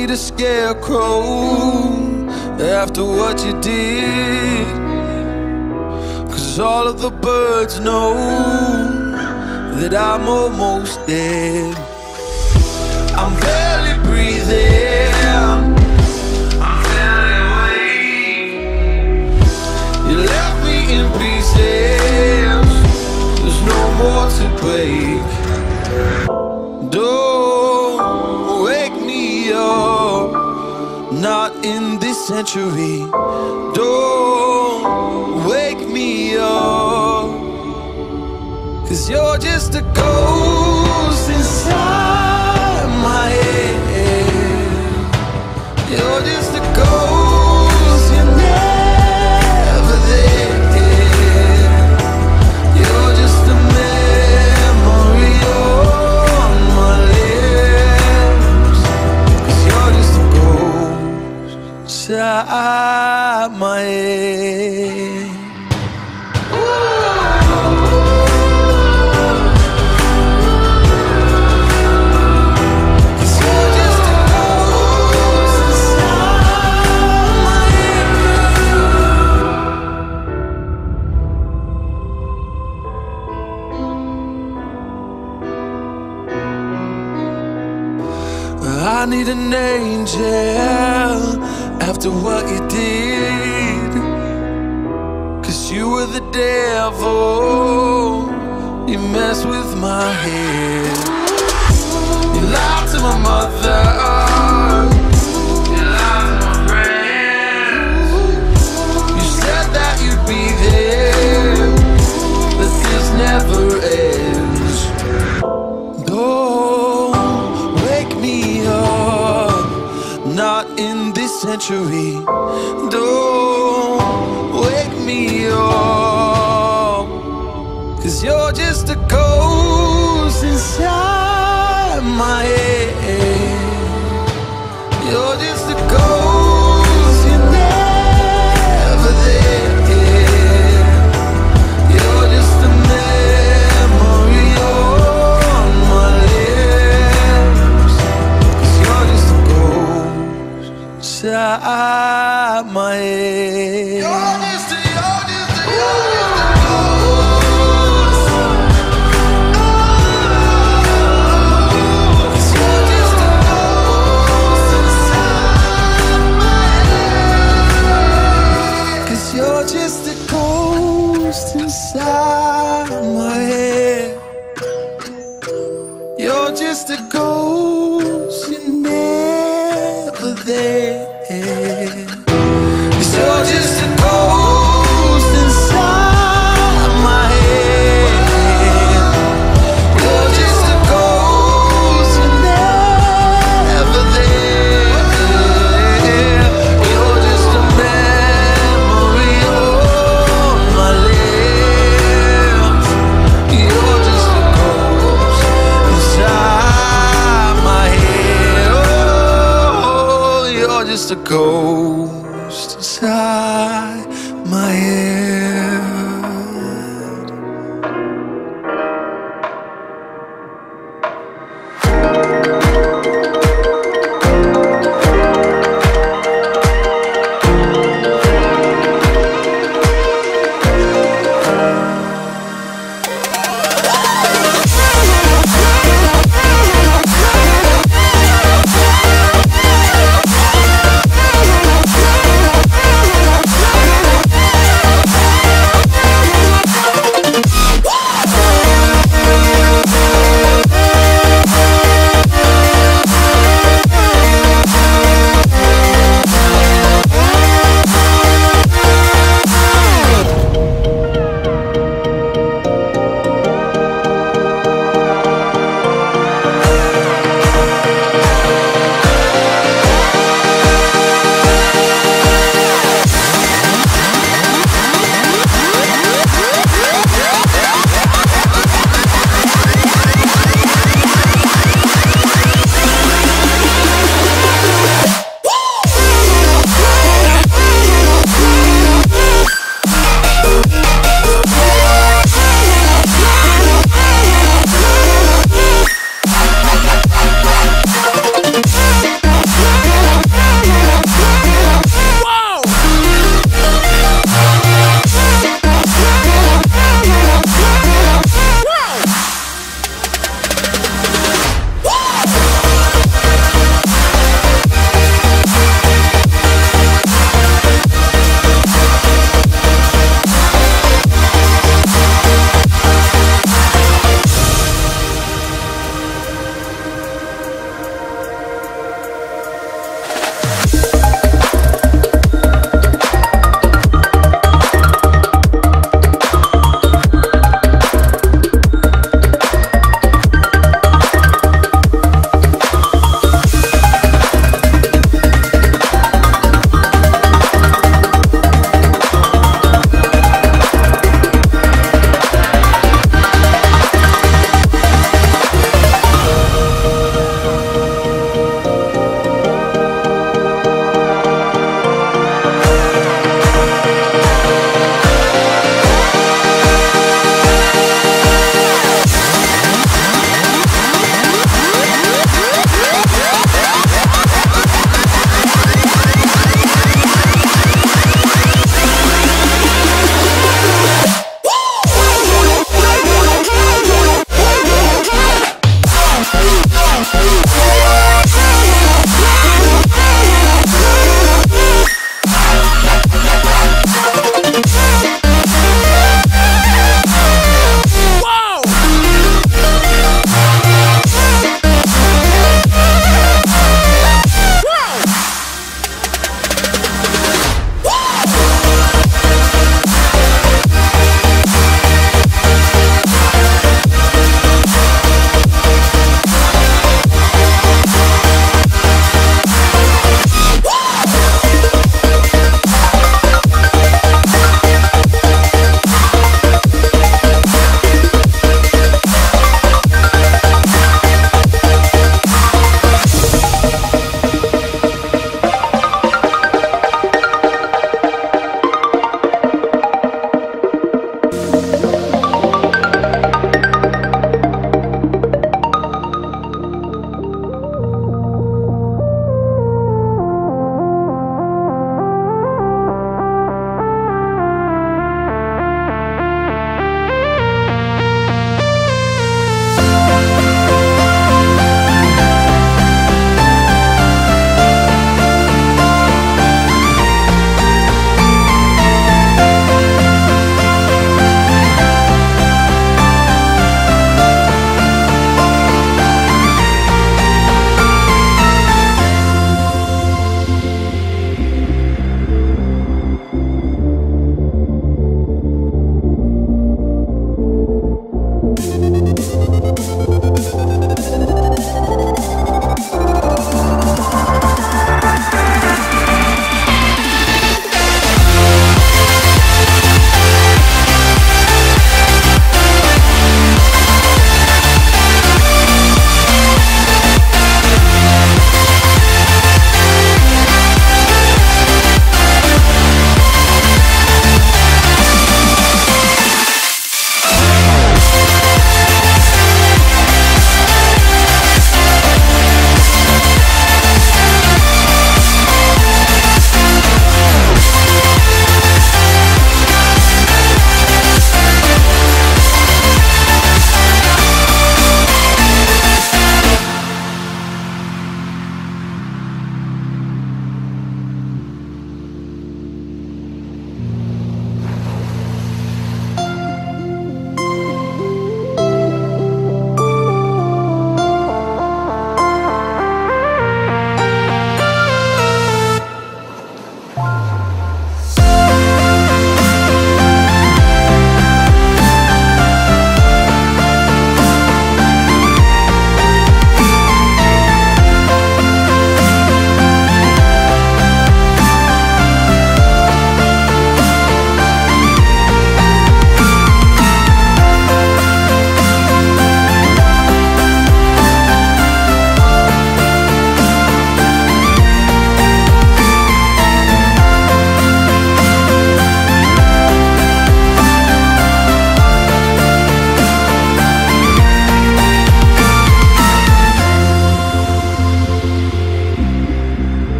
need a scarecrow after what you did. Cause all of the birds know that I'm almost dead. I'm barely breathing. I'm barely awake. You left me in pieces. There's no more to break. Not in this century. Don't wake me up. Cause you're just a ghost inside my head. You're just Cause you were the devil. You mess with my head. You lied to my mother. You lied to my friends. You said that you'd be there. But this never ends. Don't wake me up, not in this century. Just a ghost inside my head. Oh, you're